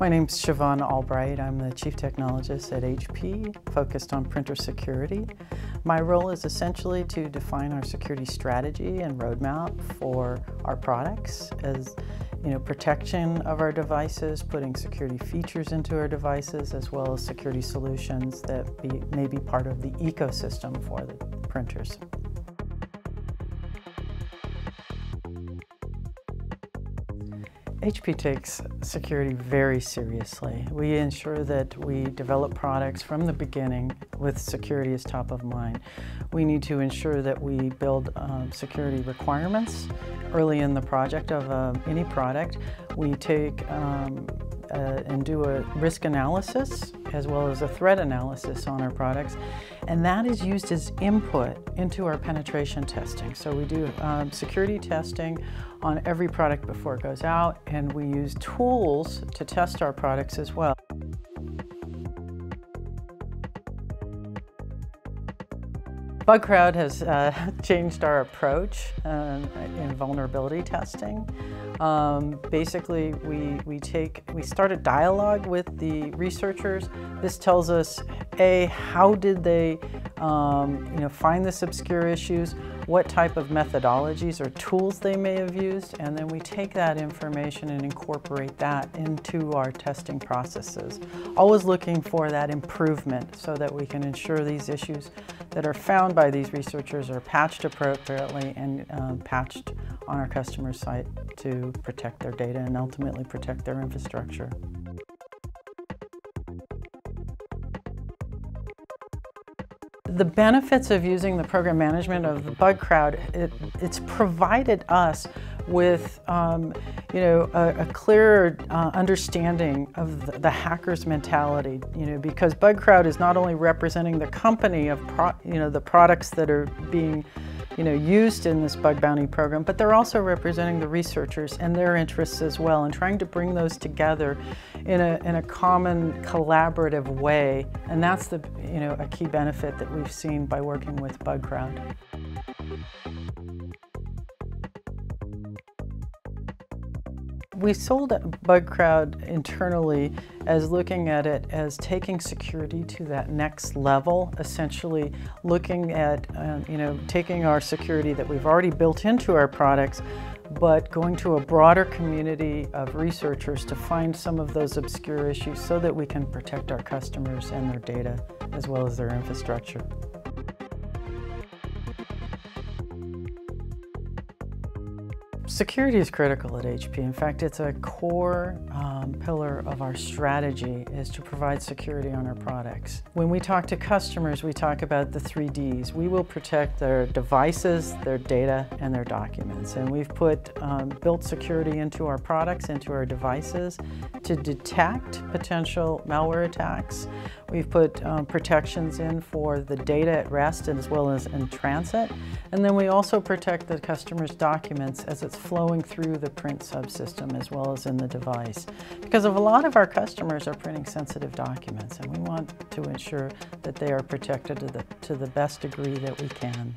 My name is Shivaun Albright. I'm the Chief Technologist at HP, focused on printer security. My role is essentially to define our security strategy and roadmap for our products as you know, protection of our devices, putting security features into our devices, as well as security solutions that be, may be part of the ecosystem for the printers. HP takes security very seriously. We ensure that we develop products from the beginning with security as top of mind. We need to ensure that we build um, security requirements early in the project of uh, any product. We take um, uh, and do a risk analysis as well as a threat analysis on our products. And that is used as input into our penetration testing. So we do um, security testing on every product before it goes out, and we use tools to test our products as well. BugCrowd has uh, changed our approach uh, in vulnerability testing. Um, basically, we, we take, we start a dialogue with the researchers. This tells us, A, how did they um, you know, find this obscure issues? what type of methodologies or tools they may have used, and then we take that information and incorporate that into our testing processes. Always looking for that improvement so that we can ensure these issues that are found by these researchers are patched appropriately and uh, patched on our customer site to protect their data and ultimately protect their infrastructure. The benefits of using the program management of the BugCrowd, it, it's provided us with um, you know, a, a clearer uh, understanding of the, the, hacker's mentality, you know, because BugCrowd is not only representing the company of, you know, the products that are being you know, used in this bug bounty program, but they're also representing the researchers and their interests as well and trying to bring those together in a, in a common collaborative way. And that's the, you know, a key benefit that we've seen by working with BugCrowd. We sold BugCrowd internally as looking at it as taking security to that next level, essentially looking at, um, you know, taking our security that we've already built into our products, but going to a broader community of researchers to find some of those obscure issues so that we can protect our customers and their data as well as their infrastructure. Security is critical at HP. In fact, it's a core uh, um, pillar of our strategy is to provide security on our products. When we talk to customers, we talk about the three Ds. We will protect their devices, their data, and their documents. And we've put um, built security into our products, into our devices to detect potential malware attacks. We've put um, protections in for the data at rest as well as in transit. And then we also protect the customer's documents as it's flowing through the print subsystem as well as in the device. Because of a lot of our customers are printing sensitive documents and we want to ensure that they are protected to the, to the best degree that we can.